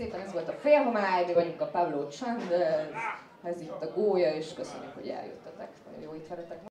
szépen, ez volt a félhomály, mi vagyunk a Pablo Csández, ez itt a Gólya, és köszönjük, hogy eljöttetek. Nagyon jó itt veletek